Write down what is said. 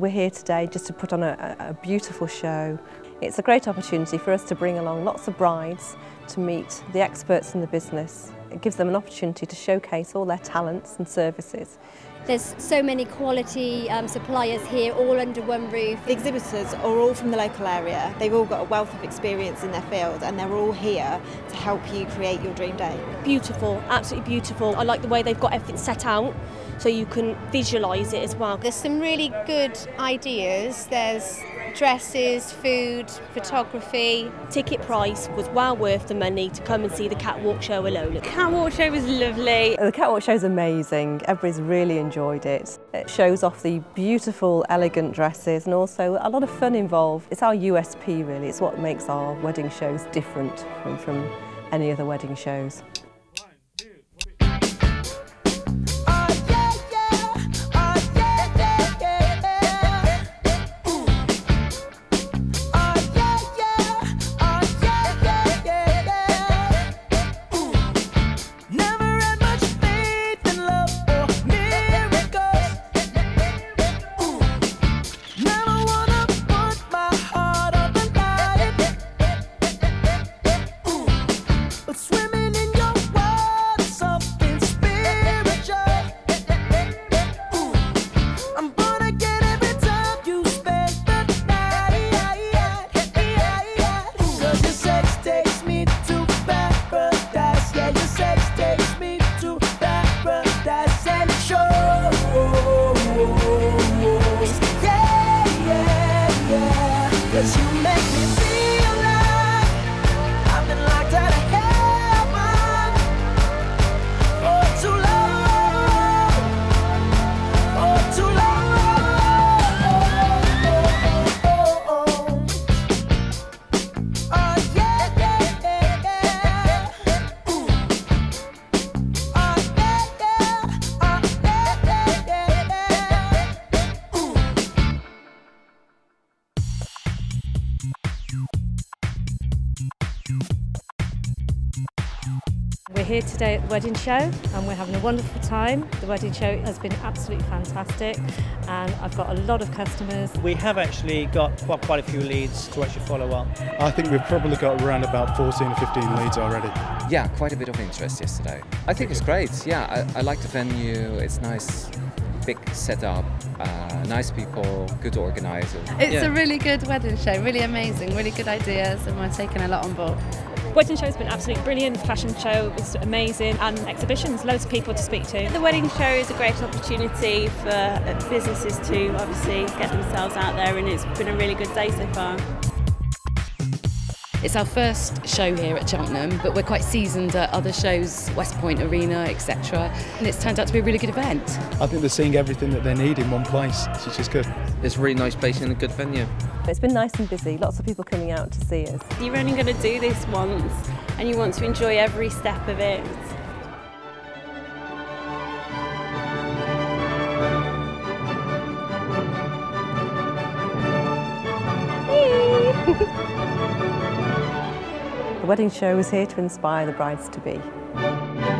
We're here today just to put on a, a beautiful show. It's a great opportunity for us to bring along lots of brides to meet the experts in the business. It gives them an opportunity to showcase all their talents and services. There's so many quality um, suppliers here, all under one roof. The exhibitors are all from the local area. They've all got a wealth of experience in their field and they're all here to help you create your dream day. Beautiful, absolutely beautiful. I like the way they've got everything set out so you can visualise it as well. There's some really good ideas. There's dresses, food, photography. Ticket price was well worth the money to come and see the catwalk show alone. The catwalk show was lovely. The catwalk show is amazing. Everybody's really enjoyed it. It shows off the beautiful, elegant dresses and also a lot of fun involved. It's our USP really. It's what makes our wedding shows different from, from any other wedding shows. Here today at the wedding show and we're having a wonderful time. The wedding show has been absolutely fantastic and I've got a lot of customers. We have actually got quite, quite a few leads to actually follow up. I think we've probably got around about 14 or 15 leads already. Yeah, quite a bit of interest yesterday. I think it's great. Yeah, I, I like the venue. It's nice, big setup, uh, nice people, good organisers. It's yeah. a really good wedding show, really amazing, really good ideas and we're taking a lot on board. Wedding show's been absolutely brilliant. The fashion show was amazing and exhibitions, loads of people to speak to. The wedding show is a great opportunity for businesses to obviously get themselves out there and it's been a really good day so far. It's our first show here at Cheltenham, but we're quite seasoned at other shows, Westpoint Arena, etc. And it's turned out to be a really good event. I think they're seeing everything that they need in one place, which is good. It's a really nice place and a good venue. It's been nice and busy, lots of people coming out to see us. You're only going to do this once and you want to enjoy every step of it. wedding show is here to inspire the brides to be.